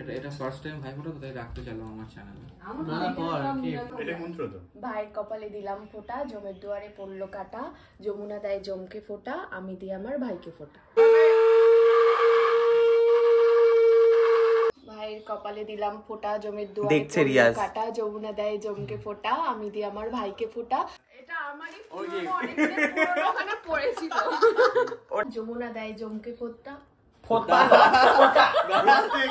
এটা এটা first time ভাই ফটো তাই রাখতে চাইলাম আমার চ্যানেলে এটা মন্ত্র তো ভাইয়ের কপালে দিলাম ফোঁটা জমের দুয়ারে পড়ল কাটা যমুনা দেয় জমকে ফোঁটা আমি দিই আমার ভাইকে ফোঁটা। ভাইয়ের কপালে দিলাম ফোঁটা জমের দুয়ারে দেখছে রিয়াজ। কাটা যমুনা দেয় জমকে ফোঁটা আমি দিই আমার ভাইকে ফোঁটা। এটা আমারই পুরনো অনেকদিন পুরনো ওখানে পড়েছিল। যমুনা দেয় জমকে ফোঁটা। ফোটা না কি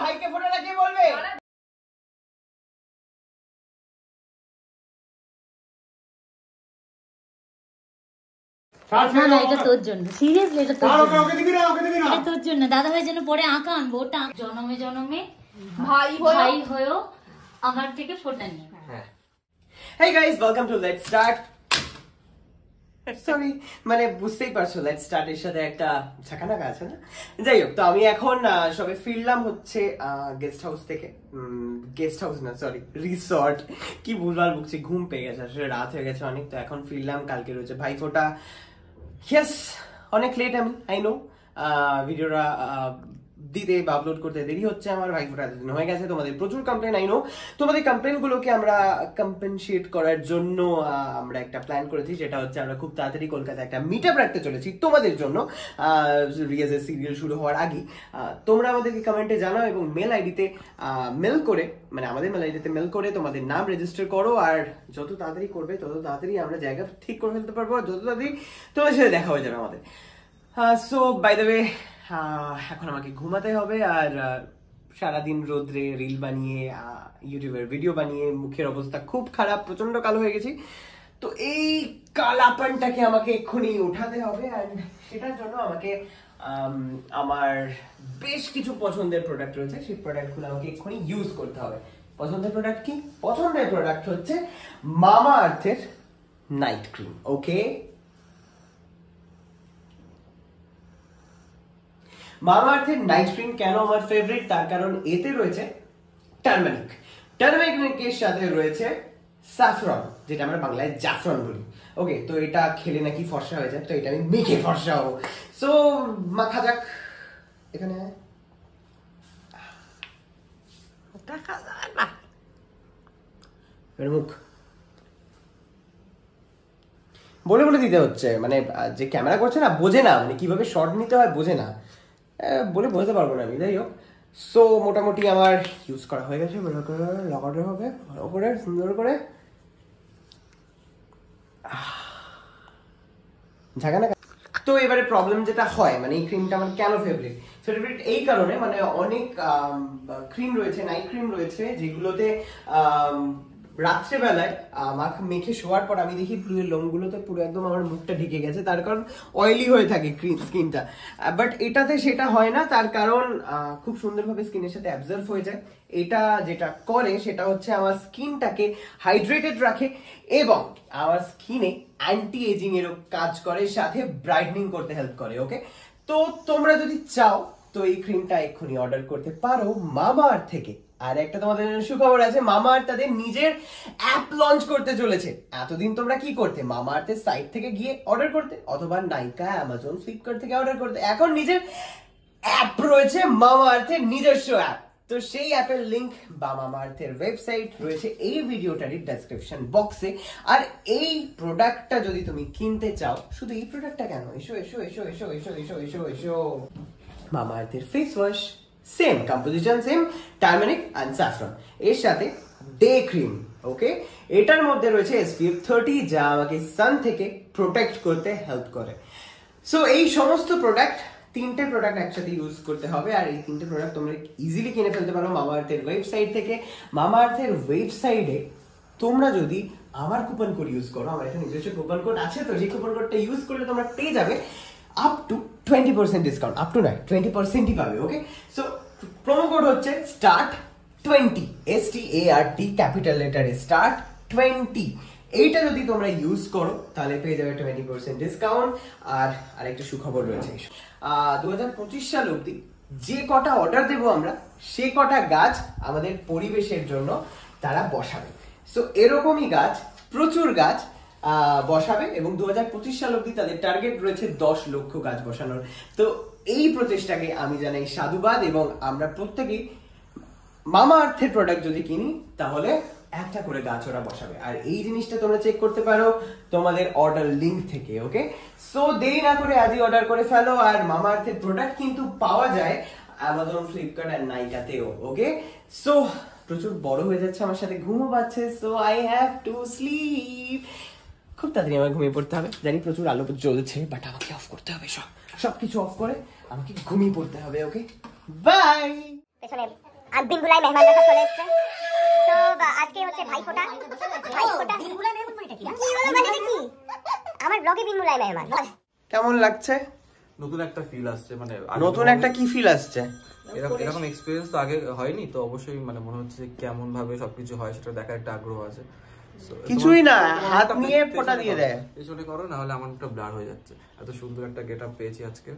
ভাইকে বলবে? না না এটা তোর জন্য। সিরিয়াসলি এটা তোর জন্য। ওকে দিবি না ওকে দিবি না। এটা তোর জন্য। দাদা ভাই যেন পরে আঁকা আনব ওটা জনমে জনমে। ভাই ভাই হয়েও আমার থেকে ফোটা নিয়ে। Hey guys welcome to let's start sorry মানে বুঝতেই পারছ লেটস স্টার্ট সাথে একটা ঝাঁকানাকা আছে না? যাই হোক, তো আমি এখন সবে ফিরলাম হচ্ছে গেস্ট হাউস থেকে। গেস্ট হাউস না সরি রিসর্ট কি ভুলভাল বকছি, ঘুম পেয়ে গেছে, আসলে রাত হয়ে গেছে অনেক, তো এখন ফিরলাম, কালকে রয়েছে ভাইফোঁটা ইয়েস অনেক লেট আমি আই নো ভিডিওটা দিতে বা আপলোড করতে দেরি হচ্ছে আমার ভাইফোঁটা এতদিন হয়ে গেছে, তোমাদের প্রচুর কমপ্লেন আই নো তোমাদের কমপ্লেনগুলোকে আমরা কম্পেনসিয়েট করার জন্য আমরা একটা প্ল্যান করেছি যেটা হচ্ছে আমরা খুব তাড়াতাড়ি কলকাতায় একটা মিট আপ রাখতে চলেছি তোমাদের জন্য। রিয়াজের সিরিয়াল শুরু হওয়ার আগে। তোমরা আমাদেরকে কমেন্টে জানাও এবং মেল আইডিতে মেল করে মানে আমাদের মেল আইডিতে মেল করে তোমাদের নাম রেজিস্টার করো আর যত তাড়াতাড়ি করবে, তত তাড়াতাড়ি আমরা জায়গা ঠিক করে ফেলতে পারব আর যত তাড়াতাড়ি তোমাদের সাথে দেখা হয়ে যাবে আমাদের। সো বাই দ্য ওয়ে এখন আমাকে ঘুমাতে হবে আর সারাদিন রোদ্রে রিল বানিয়ে ইউটিউবের ভিডিও বানিয়ে মুখের অবস্থা খুব খারাপ প্রচণ্ড কালো হয়ে গেছি। তো এই কালাপানটাকে আমাকে এক্ষুনি উঠাতে হবে আর সেটার জন্য আমাকে আমার বেশ কিছু পছন্দের প্রোডাক্ট রয়েছে। সেই প্রোডাক্টগুলো আমাকে এক্ষুনি ইউজ করতে হবে। পছন্দের প্রোডাক্ট কি? পছন্দের প্রোডাক্ট হচ্ছে মামা আর্থের নাইট ক্রিম ওকে মামা আর্থের নাইট ক্রিম কেন আমার ফেভারিট তার কারণ এতে রয়েছে টার্মারিক টার্মারিকের সাথে রয়েছে স্যাফরন যেটা আমরা বাংলায় জাফরন বলি। ওকে তো এটা খেলে নাকি ফর্সা হয়ে যায় তো এটা আমি মেখে ফর্সা হব সো মাখা যাক। এখানে দেখা যায় না মুখ। বলে বলে দিতে হচ্ছে মানে যে ক্যামেরা করছে না বোঝে না মানে কীভাবে শর্ট নিতে হয় বোঝে না। বলে বোঝাতে পারব না আমি, যাই হোক। সো মোটামুটি আমার ইউজ করা হয়ে গেছে লাগাতে হবে, ভালো করে, সুন্দর করে। তো এবারে প্রবলেম যেটা হয় মানে এই ক্রিমটা আমার কেন ফেভারিট ফেভারিট এই কারণে মানে অনেক ক্রিম রয়েছে নাইট ক্রিম রয়েছে, যেগুলোতে রাত্রেবেলায় মাখ মেখে শোয়ার পর আমি দেখি পুরো লোমগুলোতে পুরো একদম আমার মুখটা ঢেকে গেছে। তার কারণ অয়েলি হয়ে থাকে স্কিনটা বাট এটাতে সেটা হয় না, তার কারণ খুব সুন্দরভাবে স্কিনের সাথে অ্যাবজর্ভ হয়ে যায়। এটা যেটা করে, সেটা হচ্ছে আমার স্কিনটাকে হাইড্রেটেড রাখে এবং আমার স্কিনে অ্যান্টি এজিং এরও কাজ করে, সাথে ব্রাইটনিং করতে হেল্প করে ওকে তো তোমরা যদি চাও, তো এই ক্রিমটা এক্ষুনি অর্ডার করতে পারো মামা থেকে। আর একটা তোমাদের সুখবর আছে, মামা আর্থ তাদের নিজের অ্যাপ লঞ্চ করতে চলেছে। এতদিন তোমরা কি করতে? মামা আর্থের সাইট থেকে গিয়ে অর্ডার করতে, অথবা নাইকা অ্যামাজন ফ্লিপকার্ট থেকে অর্ডার করতে। এখন নিজের অ্যাপ রয়েছে মামা আর্থের নিজস্ব অ্যাপ তো সেই অ্যাপের লিংক বা মামা আর্থের ওয়েবসাইট রয়েছে এই ভিডিওটারই ডেসক্রিপশন বক্সে আর এই প্রোডাক্টটা যদি তুমি কিনতে চাও, শুধু এই প্রোডাক্টটা কেন? এসো এসো এসো এসো এসো এসো এসো এসো। মামা আর্থের face wash same composition same turmeric and saffron এর সাথে ডে ক্রিম ওকে এটার মধ্যে রয়েছে এসপিএফ থার্টি যা আমাকে সান থেকে প্রোটেক্ট করতে হেল্প করে। সো এই সমস্ত প্রোডাক্ট তিনটে প্রোডাক্ট একসাথে ইউজ করতে হবে, আর এই তিনটে প্রোডাক্ট তোমরা ইজিলি কিনে ফেলতে পারো মামা আর্থের ওয়েবসাইট থেকে। মামা আর্থের ওয়েবসাইটে তোমরা যদি আমার কুপন কোড ইউজ করো, আমার এখানে নিজস্ব কুপন কোড আছে, তো যে কুপন কোডটা ইউজ করলে তোমরা পেয়ে যাবে up to twenty percent discount up to নয় টোয়েন্টি পার্সেন্টই পাবে ওকে সো প্রোমো কোড হচ্ছে start twenty S T A R T capital লেটারে start twenty এইটা যদি তোমরা ইউজ করো, তাহলে পেয়ে যাবে টোয়েন্টি পার্সেন্ট ডিসকাউন্ট আর আরেকটা সুখবর রয়েছে। দু হাজার পঁচিশ সাল অব্দি যে কটা অর্ডার দেবো আমরা, সে কটা গাছ আমাদের পরিবেশের জন্য তারা বসাবে। সো এরকমই গাছ, প্রচুর গাছ বসাবে এবং দু হাজার পঁচিশ সাল অব্দি তাদের টার্গেট রয়েছে দশ লক্ষ গাছ বসানোর। তো এই প্রচেষ্টাকে আমি জানাই সাধুবাদ এবং আমরা প্রত্যেকেই মামা আর্থের প্রোডাক্ট যদি কিনি, তাহলে একটা করে গাছ ওরা বসাবে। আর এই জিনিসটা তোমরা চেক করতে পারো তোমাদের অর্ডার লিঙ্ক থেকে ওকে সো দেরি না করে আজই অর্ডার করে ফেলো আর মামা আর্থের প্রোডাক্ট কিন্তু পাওয়া যায় অ্যামাজন ফ্লিপকার্ট আর নাইকাতেও ওকে সো প্রচুর বড় হয়ে যাচ্ছে আমার সাথে, ঘুমও পাচ্ছে। So I have to sleep খুব তাড়াতাড়ি আমার ঘুমিয়ে পড়তে হবে। জানি প্রচুর আলো জ্বলছে বাট আমাকে অফ করতে হবে সব সব কিছু অফ করে আমাকে ঘুমিয়ে পড়তে হবে ওকে বাই পেছনে আর বিনগুলাই মেহমানরা সব চলে এসছে। তো আজকে হচ্ছে ভাইফোঁটা। ভাইফোঁটা? বিনগুলাই মেহমান মানে কি? কি হলো মানে কি? আমার ব্লগে বিনগুলাই মেহমান। কেমন লাগছে? নতুন একটা ফিল আসছে মানে নতুন একটা কি ফিল আসছে? এরকম এরকম এক্সপিরিয়েন্স তো আগে হয়নি তো অবশ্যই মানে মনে হচ্ছে যে কেমন ভাবে সবকিছু হয় সেটা দেখার একটা আগ্রহ আছে। কিছুই না, হাত নিয়ে ফোঁটা দিয়ে দেয়। পেছনে করো না হলে আমার একটা ব্লার হয়ে যাচ্ছে। এত সুন্দর একটা গেট আপ পেয়েছি আজকে।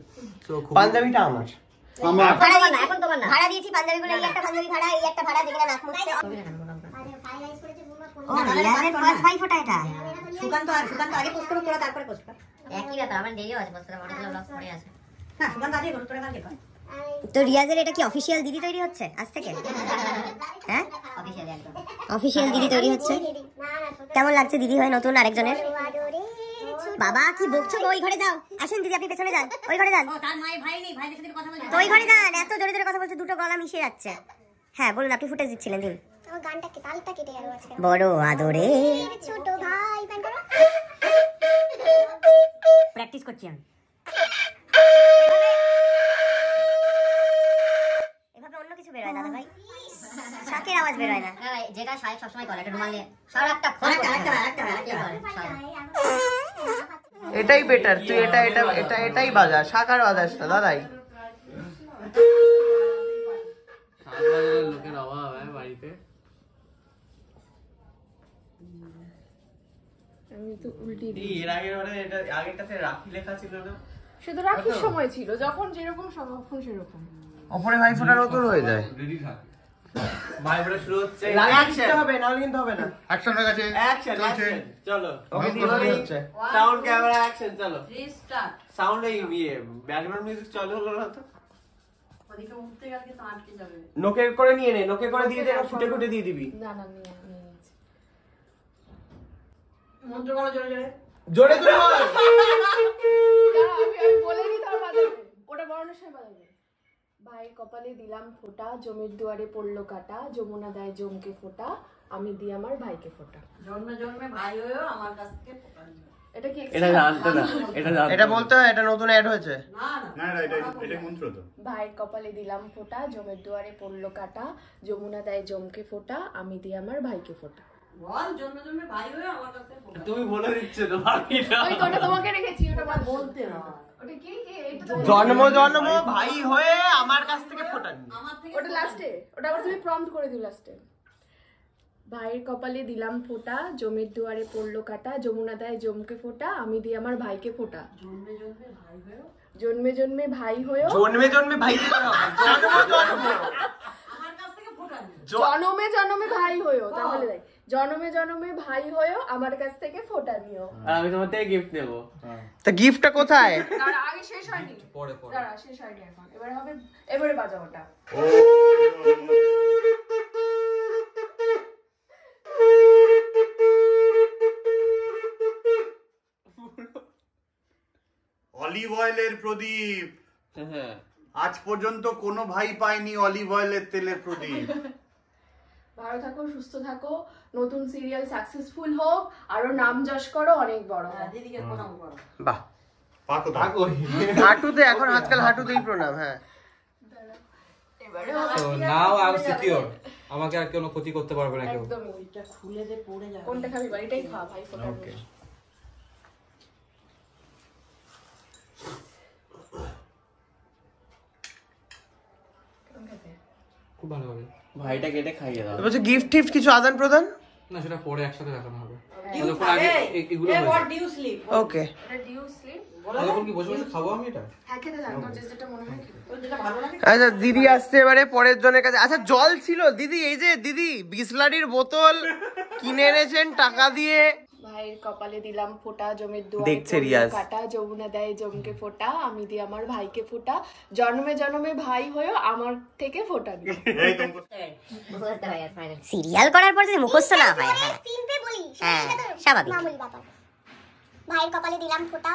তো খুব পাঞ্জাবিটা আমার। ভাড়া তোমার এখন তোমার না। ভাড়া দিয়েছি পাঞ্জাবিগুলো এই একটা পাঞ্জাবি ভাড়া এই একটা ভাড়া যেখানে নাক মুছছে ও রিয়াজের ফার্স্ট ভাইফোঁটা এটা। সুকান্ত আর সুকান্ত আগে পোস্ট করো তোরা তারপরে পোস্ট কর। একই ব্যাপার আমার দেরিও আছে বসতে অনেকগুলো ব্লগ পড়ে আছে। না সুকান্ত আগে করো কালকে কর। তো রিয়াজের এটা কি অফিসিয়াল দিদি তৈরি হচ্ছে আজ থেকে? হ্যাঁ? অফিসিয়াল দিদি তৈরি হচ্ছে। কেমন লাগছে দিদি হয় নতুন আরেকজনের? বাবা, কি বকছো ওই ঘরে যাও। আসেন দিদি, আপনি পেছনে যান। ওই ঘরে যান। তো ওই ঘরে যান। এত জোরে জোরে কথা বলছে, দুটো গলা মিশে যাচ্ছে। হ্যাঁ বলুন, আপনি ফুটেজ দিচ্ছিলেন, দিন। বড় আদরে। প্র্যাকটিস করছি আমি। এভাবে অন্য দাদা ভাই। শাকের আওয়াজ বেরোয় না। যেটা সাহেব সবসময় করে একটা রুমাল নিয়ে। সারা একটা আরেকটা আরেকটা আরেকটা আরেকটা। এটাই বেটার তুই এটা এটা এটা এটাই বাজার শাকার বাজাস না দাদাই। লোকের অভাব হ্যাঁ বাড়িতে? আমি তো উল্টি এর আগের মানে এটা আগেরটাতে রাখি লেখা ছিল না? শুধু রাখির সময় ছিল যখন যেরকম তখন সেরকম। ওপরে ভাই ফোটা নতুন হয়ে যায়। ভাইব্রেট শুরু হচ্ছে। নাহলে কিন্তু হবে না। অ্যাকশন গেছে। অ্যাকশন চলছে। চলো। ওকে দিয়ে দিলেই হচ্ছে। সাউন্ড ক্যামেরা চলো। সাউন্ড এই ইয়ে ব্যাকগ্রাউন্ড মিউজিক চালু হলো না তো? নোকে করে নিয়ে নে নোকে করে দিয়ে দে ফুটে ফুটে দিয়ে দিবি। না না নিয়ে নিয়ে নিয়েছি। মন্ত্র বলো জোরে জোরে। জোরে তুই আমি আমি বলে দিই তার বাজাবে। ওটা বড় সময় বাজাবে। ভাইয়ের কপালে দিলাম ফোঁটা জমির দুয়ারে পড়ল কাটা যমুনা দেয় জমকে ফোঁটা আমি দিই আমার ভাইকে ফোঁটা। জন্মে জন্মে ভাই হয়েও আমার কাছ থেকে ফোঁটা। এটা কি এটা জানতো না এটা জানতো এটা বলতে হয় এটা নতুন অ্যাড হয়েছে। না না না না এটা এটা মন্ত্র তো। ভাইয়ের কপালে দিলাম ফোঁটা জমের দুয়ারে পড়ল কাটা যমুনা দেয় জমকে ফোঁটা আমি দিই আমার ভাইকে ফোঁটা। বল জন্মে জন্মে ভাই হয়েও আমার কাছ তুমি বলে দিচ্ছ তো বাকিটা ওই তো তোমাকে রেখেছি ওটা বলতে তো জন্ম জন্ম ভাই হয়ে আমার কাছ থেকে ফোটা নি আমার থেকে ওটা লাস্টে ওটা আবার তুমি প্রম্পট করে দিও লাস্টে ভাইয়ের কপালে দিলাম ফোঁটা জমির দুয়ারে পড়ল কাটা যমুনা দেয় জমকে ফোঁটা আমি দিই আমার ভাইকে ফোঁটা। জন্মে জন্মে ভাই হয়েও? জন্মে জন্মে ভাই হয়েও? জন্মে জন্মে ভাই জনমে জনমে ভাই হয়েও তাহলে দেখ। জনমে জনমে ভাই হয়েও আমার কাছ থেকে ফোঁটা নিও। আর আমি তোমার থেকে গিফট নেব। তা গিফটটা কোথায়? দাঁড়া আগে শেষ হয়নি। পরে পরে। দাঁড়া শেষ হয়নি এখন। এবার হবে এবারে বাজাও ওটা। অলিভ অয়েলের প্রদীপ। হ্যাঁ আজ পর্যন্ত কোনো ভাই পায়নি অলিভ অয়েলের তেলের প্রদীপ। ভালো থাকো সুস্থ থাকো নতুন সিরিয়াল সাকসেসফুল হোক আরও নাম যশ করো অনেক বড় হোক। দিদিকে প্রণাম করো। বাহ। পাকো তো। হাঁটুতে এখন আজকাল হাঁটুতেই প্রণাম হ্যাঁ। এবারে নাও আই এম সিকিউর আমাকে আর কোনো ক্ষতি করতে পারবে না কেউ। একদমই এটা খুলে দে পড়ে যাবে। কোনটা খাবি? বাড়িটাই খা ভাই ওকে খুব ভালো হবে। ভাইটা কেটে খাইয়ে দাও। বলছে গিফট টিফট কিছু আদান প্রদান? না সেটা পরে একসাথে দেখানো হবে ওকে ডিউ স্লিপ তখন কি বসে বসে খাব আমি এটা? হ্যাঁ খেতে থাক তোর যেটা মনে হয় খেতে। তোর যেটা ভালো লাগে। আচ্ছা দিদি আসছে এবারে পরের জনের কাছে। আচ্ছা জল ছিল। দিদি এই যে দিদি বিসলারির বোতল কিনে এনেছেন টাকা দিয়ে। ভাইয়ের কপালে দিলাম ফোঁটা জমির দুয়ারে। কাটা যমুনা দেয় জমকে ফোঁটা আমি দিই আমার ভাইকে ফোঁটা। জন্মে জন্মে ভাই হয়েও আমার থেকে ফোঁটা নিও সিরিয়াল করার পর যদি মুখস্থ না হয় হ্যাঁ। হ্যাঁ, স্বাভাবিক। ভাইয়ের কপালে দিলাম ফোঁটা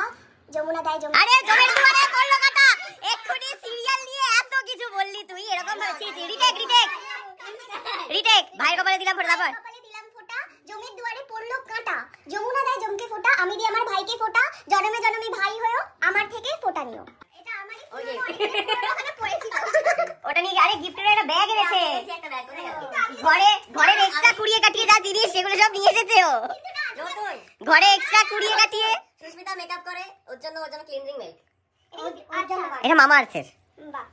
যমুনা দেয় যমুনা আরে জমের দুয়ারে পড়ল কাটা। এক্ষুনি সিরিয়াল নিয়ে এত কিছু বললি তুই এরকম ভাবে রিটেক রিটেক। রিটেক ভাইয়ের কপালে দিলাম ফোটা তারপর? কপালে দিলাম ফোঁটা জমির দুয়ারে পড়ল কাঁটা। যমুনা দেয় জমকে ফোঁটা আমি দিই আমার ভাইকে ফোঁটা জনমে জনমে ভাই হয়েও আমার থেকে ফোঁটা নিও। এটা আমারই ওখানে পড়েছিল ওটা নিয়ে আরে গিফটের একটা ব্যাগ এনেছে। ঘরে ঘরের এক্সট্রা কুড়িয়ে কাটিয়ে যা জিনিস সেগুলো সব নিয়ে এসেছে ও। ঘরে এক্সট্রা কুড়িয়ে কাটিয়ে। সুস্মিতা মেকআপ করে ওর জন্য ওর জন্য ক্লিনজিং মিল্ক এটা মামা আর্থের বাহ।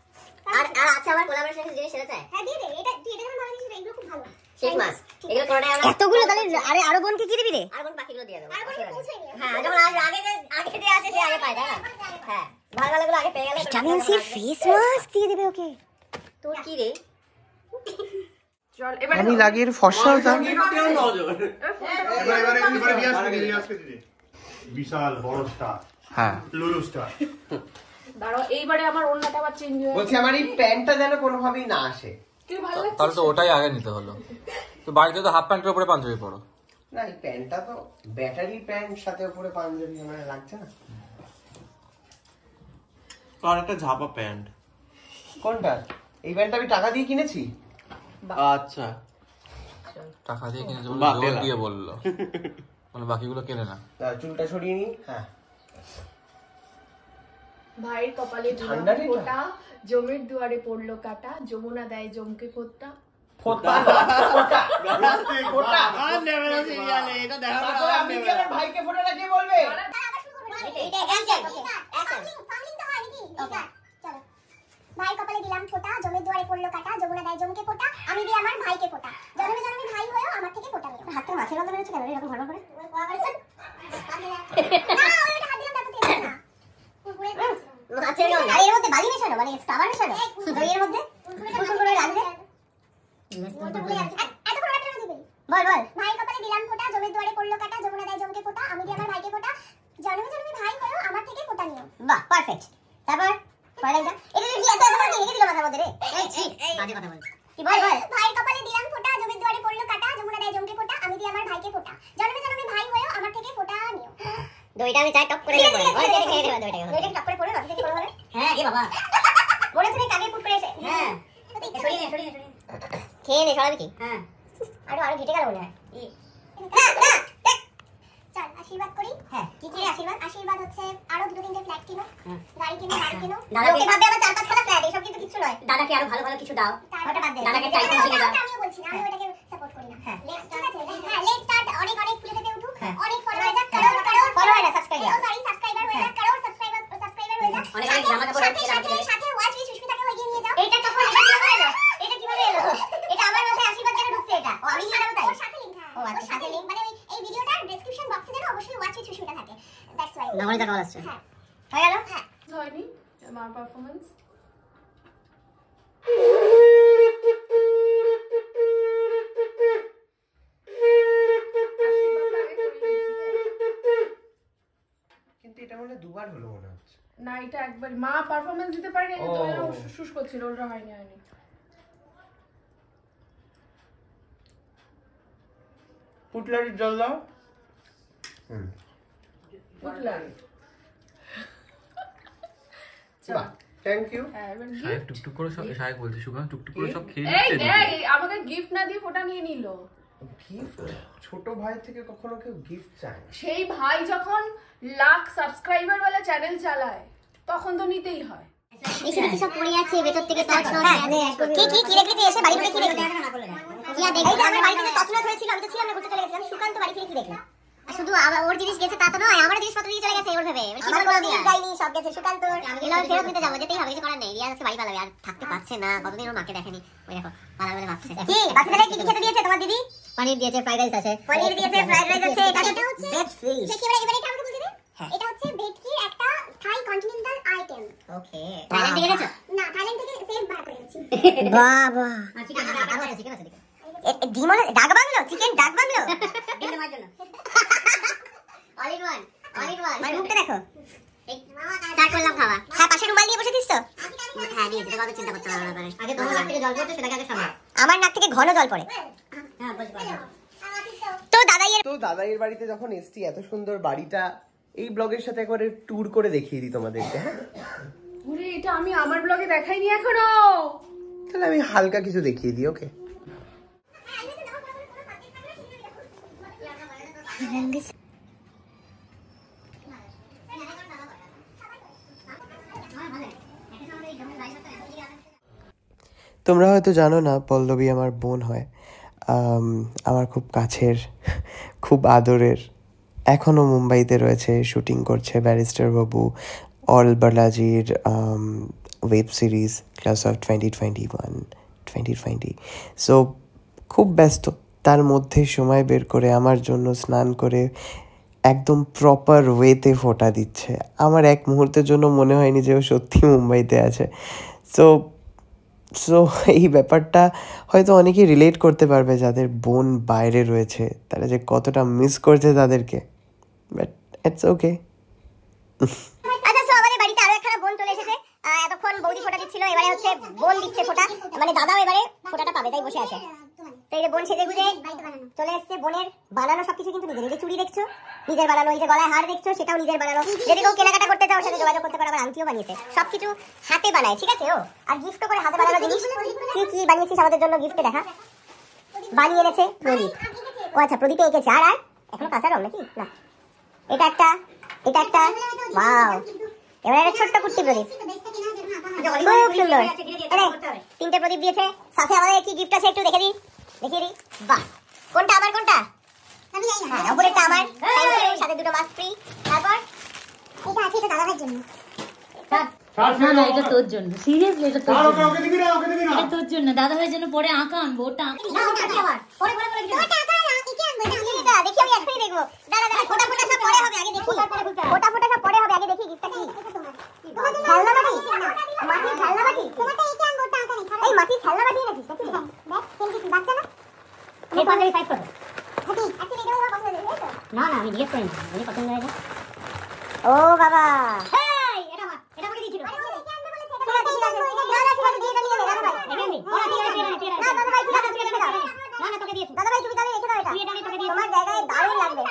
আর আর আছে আমার কোলাবোরেশন জিনিস সেটা চাই? হ্যাঁ দিয়ে দে। এটা তুই এটা যখন ভালো জিনিস এগুলো খুব ভালো। শেষ মাস। এগুলো কোনটাই আমরা এতগুলো তাহলে আরে আরও বোনকে কি দিবি রে? আর কোন বাকিগুলো দিয়ে দেবো। আর হ্যাঁ যখন আগে আগে যে আগে যে আছে সে আগে পায় না? হ্যাঁ ভালো ভালোগুলো আগে পেয়ে গেলে ভিটামিন সি ফেস মাস্ক দিয়ে দেবে ওকে। তোর কি রে? চল এবার আমি লাগিয়ে হতাম দিদি বিশাল বড় স্টার হ্যাঁ। লুলু স্টার দাঁড়াও এইবারে আমার অন্যটা আবার চেঞ্জ হয়ে বলছি আমার এই প্যান্টটা যেন কোনোভাবেই না আসে। তাহলে তো ওটাই আগে নিতে হলো। তো বাড়িতে তো হাফ প্যান্টের উপরে পাঞ্জাবি পরো। না এই প্যান্টটা তো ব্যাটারি প্যান্ট সাথে উপরে পাঞ্জাবি আমার লাগছে না? আর একটা ঝাপা প্যান্ট। কোনটা? এই প্যান্টটা আমি টাকা দিয়ে কিনেছি? আচ্ছা। টাকা দিয়ে কিনেছে দিয়ে বলল। মানে বাকিগুলো কেনে না। চুলটা সরিয়ে নি হ্যাঁ। ভাইয়ের কপালে ঠান্ডা ফোঁটা জমির দুয়ারে পড়ল কাটা যমুনা দেয় জমকে ফোঁটা। ভাইকে ফোটা লাগিয়ে বলবে? এটা অ্যাকশন অ্যাকশন ফামিং তো নাকি? চলো। ভাই কপালে দিলাম ফোঁটা জমির দুয়ারে পড়ল কাটা যমুনা দেয় জমকে ফোঁটা আমি দিই আমার ভাইকে ফোঁটা। জন্মে জন্মে ভাই হয়েও আমার থেকে ফোঁটা নিও হাতটা মাছের মতো বেরোচ্ছে কেন এরকম ঘর? করে না ওটা হাত দিলাম তারপর না। মাছের গন্ধ। এর মধ্যে বালি মেশানো? মানে স্টাবার মেশানো? দইয়ের মধ্যে কুকুর করে দিবি বল বল। ভাই কপালে দিলাম ফোঁটা জমির দুয়ারে পড়ল কাটা যমুনা দেয় জমকে ফোঁটা আমি দিই আমার ভাইকে ফোঁটা। জন্মে জন্মে ভাই হয়েও আমার থেকে ফোঁটা নিও। বাহ পারফেক্ট তারপর? পরের এটা কি এত এত করে রেখে দিল মাথার মধ্যে রে? এই ছি বাজে কথা বল কি বল বল? ভাইয়ের কপালে দিলাম ফোঁটা জমির দুয়ারে পড়ল কাটা যমুনা দেয় জমকে ফোঁটা আমি দিই আমার ভাইকে ফোঁটা। জন্মে জন্মে ভাই হয়েও আমার থেকে ফোঁটা নিও। দইটা আমি চাই টপ করে নেব। বল খেয়ে নেব দইটাকে দইটাকে টপ করে পড়ে বাকি থেকে হ্যাঁ এ বাবা। মনে হচ্ছে কাকে পুট করে এসে হ্যাঁ সরিয়ে নে সরিয়ে নে খেয়ে নে সরাবি কি? হ্যাঁ। আরও আরও ঘেটে গেল মনে হয়। না না চল আশীর্বাদ করি। হ্যাঁ। কি কি আশীর্বাদ? আশীর্বাদ হচ্ছে আরও দুটো তিনটে ফ্ল্যাট কিনো। গাড়ি কিনো গাড়ি কিনো। দাদাকে- লোকে ভাববে আবার চার পাঁচ খানা ফ্ল্যাট এসব কিন্তু কিছু নয়। দাদাকে আরও ভালো ভালো কিছু দাও। ওটা বাদ দে। দাদাকে ওটা- কিনে দাও। আমিও বলছি না আমি ওটাকে সাপোর্ট করি না। লেটস ঠিক আছে হ্যাঁ লেটস স্টার্ট অনেক অনেক ফুলে থেকে উঠুক। অনেক ফলোয়ার যাক কারোর কারোর Follower না, subscriber। সরি সাবস্ক্রাইবার হয়ে যাক কারোর সাবস্ক্রাইবার সাবস্ক্রাইবার হয়ে যাক অনেক সাথে- অনেক জামা কাপড় সাথে আছে, সাথে রাখতে সাথে ওয়াচ উইথ সুস্মিতাকে এগিয়ে নিয়ে যাও এইটা তখন এটা কীভাবে এলো এটা কীভাবে এলো এটা আমার মাথায় আশীর্বাদ কেন ঢুকছে এটা ও আমি নিয়ে যাব তাই ওর সাথে লিংক হ্যাঁ ও, আচ্ছা, ওর সাথে লিংক মানে ওই এই ভিডিওটার ডেসক্রিপশন বক্সে যেন অবশ্যই ওয়াচ উইথ সুস্মিতা থাকে দ্যাটস আসছে হ্যাঁ। হয়ে গেল? হয়নি আমার পারফরমেন্স কিন্তু এটা দুবার হলো মনে হচ্ছে। না এটা একবার মা পারফরমেন্স দিতে পারেনি তো এরকম শুশ করছিল ওটা হয়নি হয়নি। পুটলারির জল দাও। হুম। বুঝলাম বাহ থ্যাংক ইউ এবার শাহেক gift। টুকটুক করে সব শাহেক বলছে সুগান টুকটুক করে সব খেয়ে এই দেখ আমাকে গিফট না দিয়ে ফোটা নিয়ে নিল। গিফট ছোট ভাই থেকে কখনো কেউ গিফট চায় সেই ভাই যখন লাখ সাবস্ক্রাইবার वाला চ্যানেল চালায় তখন তো নিতেই হয়। এখানে কি সব পড়ে আছে ভেতর থেকে টর্চ কি কি কি দেখলি এসে বাড়ি ফিরে কি দেখলি কি আর আমার বাড়িতে যে তছনছ হয়েছিল আমি তো ছিলাম না ঘুরতে চলে গেছিলাম। সুকান্ত বাড়ি কি শুধু ওর জিনিস গেছে তা তো নয় আমার জিনিসপত্র দিয়ে চলে গেছে ওর ভেবে। কি আমার করে কোনো বলবি দিন যাইনি সব গেছে সুকান্ত আমি ফেরত নিতে যাব যেতেই হবে কিছু করার নেই। রিয়া আজকে বাড়ি পালাবে আর থাকতে পারছে না। কতদিন ওর মাকে দেখেনি? ওই দেখো পালাবে বলে ভাবছে। কি? বাচ্চাদের কি কি খেতে দিয়েছে তোমার দিদি? পনির দিয়েছে ফ্রাইড রাইস আছে। পনির দিয়েছে ফ্রাইড রাইস আছে এটা এটা হচ্ছে বেড ফিশ কি এবারে এবারে এটা আমাকে বলতে দে। এটা হচ্ছে ভেটকির একটা Thai continental item okay Thailand থেকে এনেছো? না থাইল্যান্ড থেকে সেভ বার করে এনেছি। বাবা আর চিকেন আরও আছে চিকেন আছে। ডিম ডাক বাংলো চিকেন ডাক বাংলো ডিম দেওয়ার জন্য। All in one all in one মানে মুখটা দেখো। স্টার্ট করলাম খাওয়া। হ্যাঁ পাশে রুমাল নিয়ে বসে দিস তো? হ্যাঁ নিয়ে যেতে কত চিন্তা করতে হবে না আগে তোমার নাক থেকে জল পড়ছে সেটাকে আগে সামনে আমার নাক থেকে ঘন জল পড়ে। হ্যাঁ পারলাম তো দাদাইয়ের তো দাদাইয়ের বাড়িতে যখন এসছি এত সুন্দর বাড়িটা এই ব্লগের সাথে একবারে ট্যুর করে দেখিয়ে দিই তোমাদেরকে হ্যাঁ? ওরে এটা আমি আমার ব্লগে দেখাইনি এখনও। তাহলে আমি হালকা কিছু দেখিয়ে দিই ওকে? তোমরা হয়তো জানো না, পল্লবী আমার বোন হয়। আমার খুব কাছের, খুব আদরের। এখনও মুম্বাইতে রয়েছে, শুটিং করছে barrister Babu, all বালাজির web series class of twenty twenty one twenty twenty so খুব ব্যস্ত। তার মধ্যে সময় বের করে আমার জন্য স্নান করে একদম প্রপার ওয়েতে ফোটা দিচ্ছে। আমার এক মুহূর্তের জন্য মনে হয়নি যে ও সত্যি মুম্বাইতে আছে। সো সো এই ব্যাপারটা হয়তো অনেকেই রিলেট করতে পারবে যাদের বোন বাইরে রয়েছে, তারা যে কতটা মিস করছে তাদেরকে বাট ইটস ওকে আচ্ছা তো আমাদের বাড়িতে আরও একখানা বোন চলে এসেছে আহ, এতক্ষণ বৌদি ফোটা দিচ্ছিল, এবারে হচ্ছে বোন দিচ্ছে ফোটা মানে দাদাও এবারে ফোটাটা পাবে, তাই বসে আছে। তো এই যে বোন সেজে গুজে চলে বোনের বানানো সবকিছু কিন্তু নিজের চুড়ি দেখছ, নিজের বানানো, এই যে গলায় হার দেখছ, সেটাও নিজের বানানো। যদি কেউ কেনাকাটা করতে চাও সাথে যোগাযোগ করতে পারো বানিয়েছে। সবকিছু হাতে বানায়, ঠিক আছে, ও? আর গিফট করে হাতে বানানো জিনিস, কি কি বানিয়েছিস আমাদের জন্য গিফটে দেখা? বানিয়ে এনেছে প্রদীপ। ও আচ্ছা প্রদীপে এঁকেছে, আর আর? এখনও কাঁচা রং নাকি? না। এটা একটা এটা একটা, ওয়াও। এবার একটা ছোট্ট কুর্তি প্রদীপ। খুব সুন্দর। তিনটে প্রদীপ দিয়েছে। সাথে আমাদের কি গিফট আছে একটু দেখে দিই। দেখিয়ে দিই। বাহ। কোনটা আমার কোনটা? হ্যাঁ ওপরেরটা আমার। সাথে দুটো মাস্ক ফ্রি তারপর? এটা আছে এটা দাদাভাইয়ের জন্য। না না এটা তোর জন্য। সিরিয়াসলি এটা তোর জন্য। এটা তোর জন্য। দাদা ভাইয়ের জন্য পরে আঁকা আনব ওটা আঁকা- দেখি আমি ও বাবা এই এটা আমার এটা আমাকে দিয়েছিল ঠিক আছে ঠিক আছে না না ঠিক আছে দিয়ে দাও নিয়ে দাদা ভাই এটা আমি ওরা ঠিক আছে ঠিক আছে ঠিক আছে না দাদা ভাই ঠিক আছে তুমি রেখে দাও না না তোকে দিয়েছি দাদা ভাই তুমি তাহলে রেখে দাও এটা তুই এটা নিয়ে তোকে দিয়েছি তোমার জায়গায় দারুণ লাগবে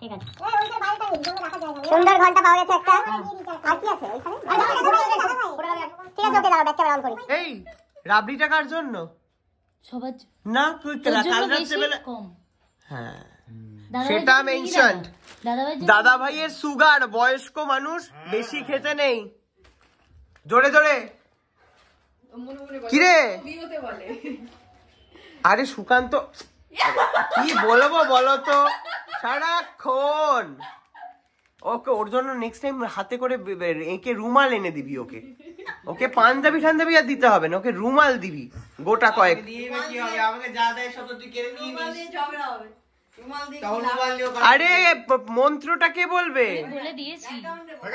ঠিক আছে সুন্দর ঘণ্টা পাওয়া গেছে একটা। আর কি আছে ঠিক আছে ওকে দাঁড়াও ব্যাক অন করি এই রাবড়িটা কার জন্য? সবার না তুই কাল বেশি রাত্রেবেলা কম। হ্যাঁ। দাদা সেটা মেনশনড দাদা ভাইয়ের সুগার বয়স্ক মানুষ বেশি খেতে নেই। জোরে জোরে। কিরে? আরে সুকান্ত কি বলব বলো তো? সারাক্ষণ। ওকে ওর জন্য নেক্সট টাইম হাতে করে এঁকে রুমাল এনে দিবি ওকে। ওকে পাঞ্জাবি ঠান্জাবি আর দিতে হবে না ওকে রুমাল দিবি গোটা কয়েক। আরে মন্ত্রটা কে বলবে?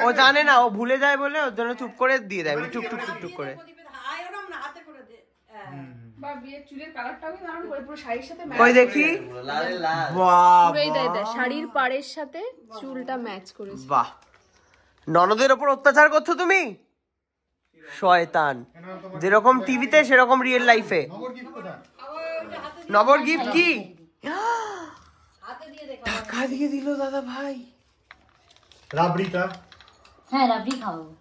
ও জানে না ও ভুলে যায় বলে ওর জন্য চুপ করে দিয়ে দেয় এমনি টুক টুক টুক টুক করে। বা বিয়ের চুলের কালারটাও দারুণ করে পুরো শাড়ির সাথে match কই দেখি? লাল লাল। বাহ পুরো শাড়ির পাড়ের সাথে চুলটা ম্যাচ করেছে। বাহ। ননদের ওপর অত্যাচার করছ তুমি? শয়তান। যেরকম টিভিতে সেরকম রিয়েল লাইফে নবর গিফট কি? টাকা দিয়ে দিল দাদা ভাই। রাবড়িটা। হ্যাঁ রাবড়ি খাওয়াবো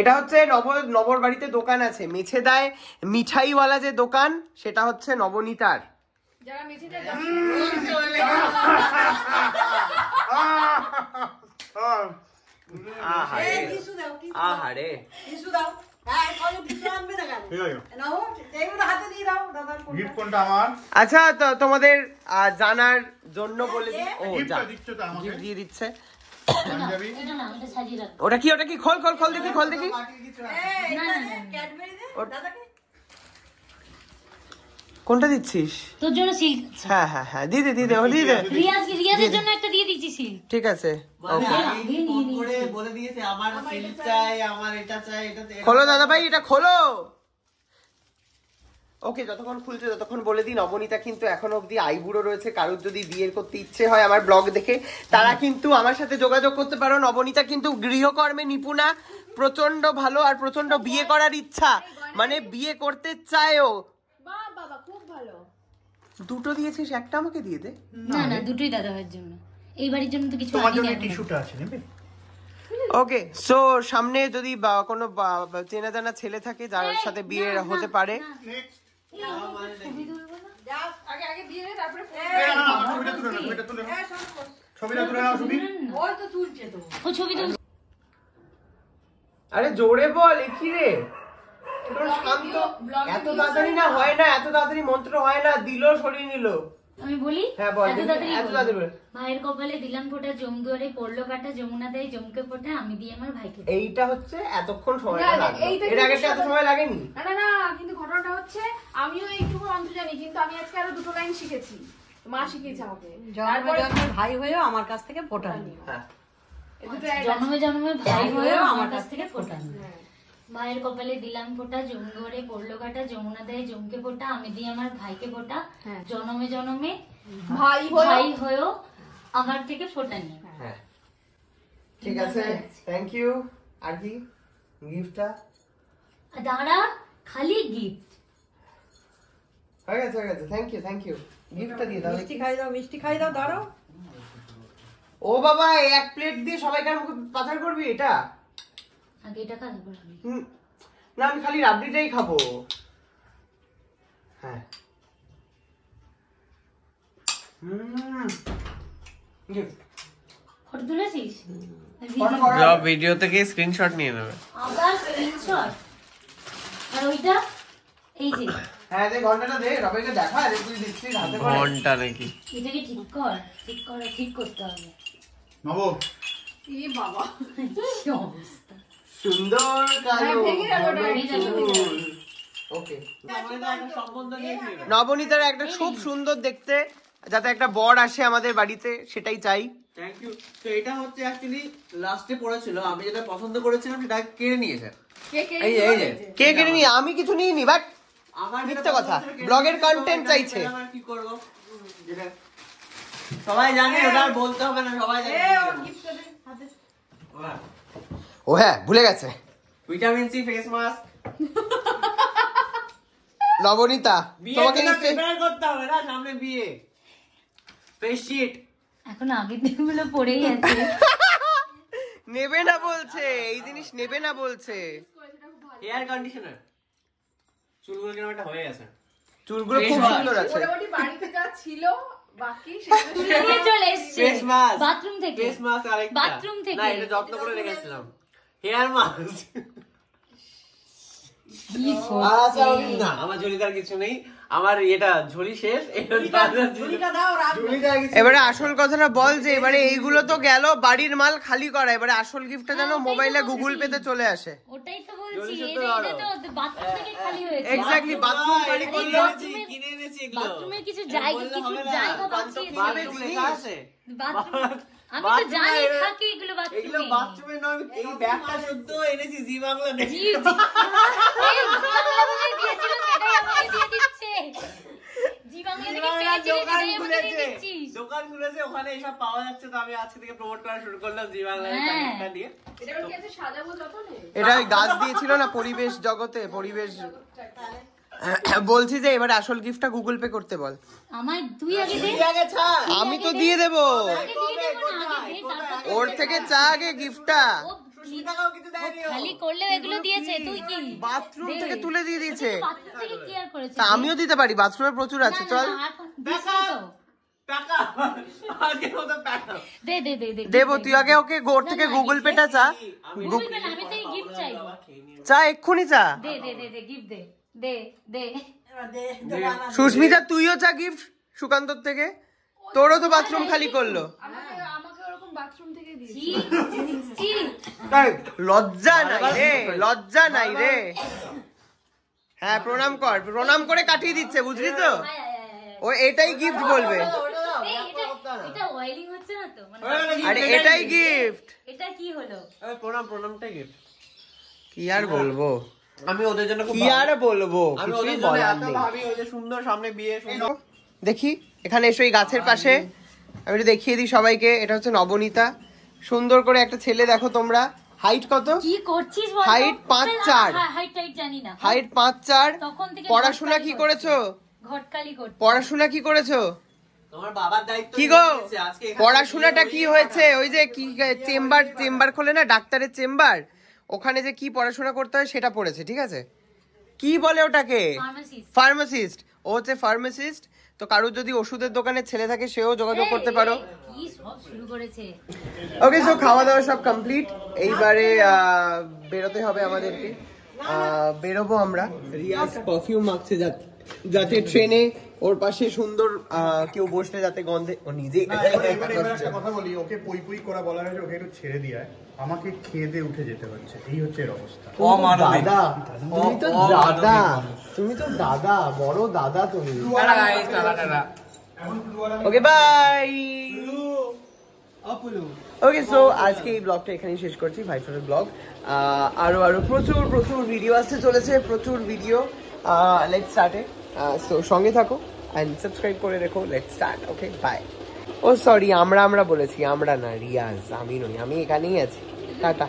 এটা হচ্ছে নব নবর বাড়িতে দোকান আছে। মেছেদায় মিঠাইওয়ালা যে দোকান সেটা হচ্ছে নবনীতার। আহারে। আচ্ছা তো তোমাদের জানার জন্য বলে ও দিয়ে দিচ্ছে। ওটা কি ওটা কি? খোল খোল খোল দেখি খোল দেখি। না না না কোনটা দিচ্ছিস? তোর জন্য সিল্ক হ্যাঁ হ্যাঁ হ্যাঁ দিয়ে দে দিয়ে দে ও দিয়ে দে। রিয়াজ রিয়াজের জন্য একটা দিয়ে দিচ্ছি সিল্ক ঠিক আছে। বলে দিয়েছে আমার সিল্ক চাই আমার এটা চাই এটা খোলো দাদা ভাই এটা খোলো। ওকে যতক্ষণ খুলছে ততক্ষণ বলে দিন। নবনীতা কিন্তু এখন অবধি আইবুড়ো রয়েছে কারোর যদি বিয়ের করতে ইচ্ছে হয় আমার ব্লগ দেখে। তারা কিন্তু আমার সাথে যোগাযোগ করতে পারো। নবনীতা কিন্তু গৃহকর্মে নিপুণা প্রচণ্ড ভালো আর প্রচণ্ড বিয়ে করার ইচ্ছা। মানে বিয়ে করতে চায়ও। বাহ বাবা খুব ভালো। দুটো দিয়েছিস একটা আমাকে দিয়ে দে। না না দুটোই দাদা ভাইয়ের জন্য। এই বাড়ির জন্য তো কিছু তোমার জন্য টিস্যুটা আছে নেবে? ওকে সো সামনে যদি বা কোনো চেনা জানা ছেলে থাকে যার সাথে বিয়ে হতে পারে। আগে আরে জোরে বল কি রে? এত তাড়াতাড়ি না হয় না, এত তাড়াতাড়ি মন্ত্র হয় না, দিল সরিয়ে নিল। আমি বলি? হ্যাঁ। ভাইয়ের কপালে দিলাম ফোঁটা জমদুয়ারে পড়ল কাটা যমুনা দেয় জমকে ফোঁটা আমি দিয়ে আমার ভাইকে এইটা হচ্ছে এতক্ষণ সময় না, না, লাগল। এইটা এর আগে এত সময় লাগেনি। না না না কিন্তু ঘটনাটা হচ্ছে আমিও এইটুকু মন্ত্র জানি কিন্তু আমি আজকে আরও দুটো লাইন শিখেছি। মা শিখিয়েছে আমাকে। জন্মে জন্মে ভাই হয়েও আমার কাছ থেকে ফোটা নিও। হ্যাঁ। জন্মে জন্মে ভাই হয়েও হয়েও আমার কাছ থেকে ফোঁটা ভাইয়ের কপালে দিলাম ফোঁটা জমদুয়ারে পড়ল কাটা যমুনা দেয় জমকে ফোঁটা আমি দিই আমার ভাইকে ফোঁটা হ্যাঁ। জনমে জনমে ভাই ভাই হয়েও আমার থেকে ফোঁটা নিয়ে। হ্যাঁ। ঠিক আছে থ্যাংক ইউ আর কি? গিফটটা দাঁড়া খালি গিফট হয়ে গেছে হয়ে গেছে। থ্যাংক ইউ থ্যাংক ইউ গিফটটা দিয়ে দাও। মিষ্টি খাই দাও মিষ্টি খাই দাও দাঁড়াও। ও বাবা এক প্লেট দিয়ে সবাইকার মুখে পাচার করবি এটা? আগে এটা খা তারপর আমি হুম, না আমি খালি রাবড়িটাই খাব। হ্যাঁ। ফটো তুলেছিস? ফটো করো। সব ভিডিও থেকে স্ক্রিনশট নিয়ে নেবে। আবার স্ক্রিনশট আর ওইটা? এই যে। হ্যাঁ দে ঘন্টাটা দে রবাইকে দেখা তুই দিচ্ছিস হাতে করে। ঘণ্টা নাকি? ঠিক কর? ঠিক কর ঠিক করতে হবে। নব। ই বাবা কি অবস্থা? সুন্দর কালো হ্যাঁ, ওটা। ওকে নবনীতার একটা খুব সুন্দর দেখতে যাতে একটা বর আসে আমাদের বাড়িতে সেটাই চাই। থ্যাংক ইউ তো এটা হচ্ছে অ্যাকচুয়ালি লাস্টে পড়েছিল আমি যেটা পছন্দ করেছিলাম সেটা কেড়ে নিয়েছে। এই এই কে কেড়ে নিয়ে? আমি কিছু নিইনি বাট আমার মিথ্যে কথা। ব্লগের চাইছে। কি করব? যেটা সবাই জানে ওটা আর বলতে হবে না সবাই জানে। এ ও হ্যাঁ ভুলে গেছে। Vitamin C face mask. বিয়ে তোমাকে নিশ্চয়ই করতে হবে না সামনে বিয়ে। ফেস শিট এখন আগের দিনগুলো পড়েই আছে। নেবে না বলছে এই জিনিস নেবে না বলছে। হেয়ার কন্ডিশনার চুলগুলো কীরকম একটা হয়ে গেছে। চুলগুলো খুব সুন্দর আছে। মোটামুটি বাড়িতে যা ছিল বাকি সেগুলো তুলে নিয়ে চলে এসছে। ফেস মাস্ক বাথরুম থেকে। ফেস মাস্ক আরেকটা। বাথরুম থেকে। না এটা যত্ন করে রেখেছিলাম। হেয়ার মাস্ক আচ্ছা না আমার ঝুলিটার কিছু নেই। আমার এটা ঝুলি শেষ এবার আসল কথাটা বল যে এবারে এইগুলো তো গেল বাড়ির মাল খালি করা। এবারে আসল গিফটটা যেন হ্যাঁ, মোবাইলে বলছি। গুগল পেতে চলে আসে। ওটাই তো বলছি এটা তো বাথরুম থেকে খালি হয়েছে। এক্স্যাক্টলি বাথরুম খালি করলে কিনে এনেছি এগুলো। বাথরুমের কিছু জায়গা কিছু জায়গা বাঁচিয়েছে। বাথরুম লেখা আছে। বাথরুম আমি তো জানি থাকে এগুলো এগুলো বাথরুমে বাথরুমে নয় এই ব্যাগটা শুদ্ধ এনেছি জি বাংলা জি জি। বাংলা বলে দিয়েছিল সেটাই আমাকে দিয়ে দিচ্ছে। জি বাংলা থেকে পেয়েছি দোকান খুলেছে। দোকান খুলেছে ওখানে এসব পাওয়া যাচ্ছে তো আমি আজকে থেকে প্রমোট করা শুরু করলাম জি বাংলা হ্যাঁ। দিয়ে। এটা কি আছে সাজাবো যতনে এটা গাছ দিয়েছিল না পরিবেশ জগতে পরিবেশ বলছি যে এবারে আসল গিফটটা গুগল পে করতে বল। আমার তুই আগে দে। তুই আগে ছাড় আমি তো দিয়ে দেবো। আগে দিয়ে দেবো না আগে দে তারপর ওর থেকে চা আগে গিফটটা। খালি করলেও এগুলো দিয়েছে তুই কি? বাথরুম থেকে তুলে দিয়ে দিয়েছে। বাথরুম থেকে কি আর করেছে? তা আমিও দিতে পারি বাথরুমে প্রচুর আছে চল। দেবো তুই আগে ওকে গোর থেকে গুগল পেটা চা। গুগল পে না, আমি তো গিফট চাইব চা এক্ষুনি চা। দে দে দে দে গিফট দে। দে দে। সুস্মিতা তুইও চা গিফট সুকান্তর থেকে? তোরও তো বাথরুম খালি করল। আমাকে আমাকে ওরকম বাথরুম থেকে দিয়েছে। ছি, ছি, ছি। তাই, লজ্জা নাই রে লজ্জা নাই রে। হ্যাঁ প্রণাম কর প্রণাম করে কাটিয়ে দিচ্ছে বুঝলি তো। ও এটাই গিফট বলবে। এই, এটা- এটা oiling হচ্ছে না তো? মানে আরে এটাই গিফট। এটা কি হলো? প্রণাম প্রণামটা গিফট। কি আর বলব? আমি ওদের জন্য কি আর বলব? আমি ওদের জন্য এত ভাবি ওই যে সুন্দর সামনে বিয়ে সুন্দর। দেখি এখানে এসো এই গাছের পাশে। আমি একটু দেখিয়ে দিই সবাইকে এটা হচ্ছে নবনীতা। সুন্দর করে একটা ছেলে দেখো তোমরা। হাইট কত? কি করছিস বল Height পাঁচ চার। হাইট টাইট জানি না। হাইট পাঁচ চার। তখন থেকে পড়াশোনা কি করেছ? ঘটকালি করছে। পড়াশোনা কি করেছ? তোমার বাবার দায়িত্ব কি গো? পড়াশোনাটা কি হয়েছে? ওই যে কি চেম্বার চেম্বার খোলে না ডাক্তারের চেম্বার? ওখানে যে কি পড়াশোনা করতে হয় সেটা পড়েছে ঠিক আছে? কি বলে ওটাকে? ফার্মাসিস্ট ও হচ্ছে ফার্মাসিস্ট তো কারোর যদি ওষুধের দোকানে ছেলে থাকে সেও যোগাযোগ করতে পারো। ওকে সো খাওয়া দাওয়া সব কমপ্লিট এইবারে বেরোতে হবে আমাদেরকে। বেরোবো আমরা। রিয়াজ পারফিউম মাখছে যাতে যাতে ট্রেনে ওর পাশে সুন্দর কেউ বসলে যাতে গন্ধে ও নিজে এবার এবার একটা কথা বলি ওকে পই পই করা বলা হয়েছে ওকে একটু ছেড়ে দিয়ে আমাকে খেয়ে উঠে যেতে হচ্ছে এই হচ্ছে এর অবস্থা। দাদা তুমি তো দাদা তুমি তো দাদা বড় দাদা তুমি। ওকে বাই ওকে সো আজকে এই ব্লগটা এখানেই শেষ করছি ভাই ফোনের ব্লগ আরও আরও প্রচুর প্রচুর ভিডিও আসতে চলেছে প্রচুর ভিডিও লেট স্টার্টে সো সঙ্গে থাকো অ্যান্ড সাবস্ক্রাইব করে রেখো। লেট স্টার্ট ওকে বাই ও সরি আমরা আমরা বলেছি, আমরা না, রিয়াজ, আমি নই, আমি এখানেই আছি। টাটা।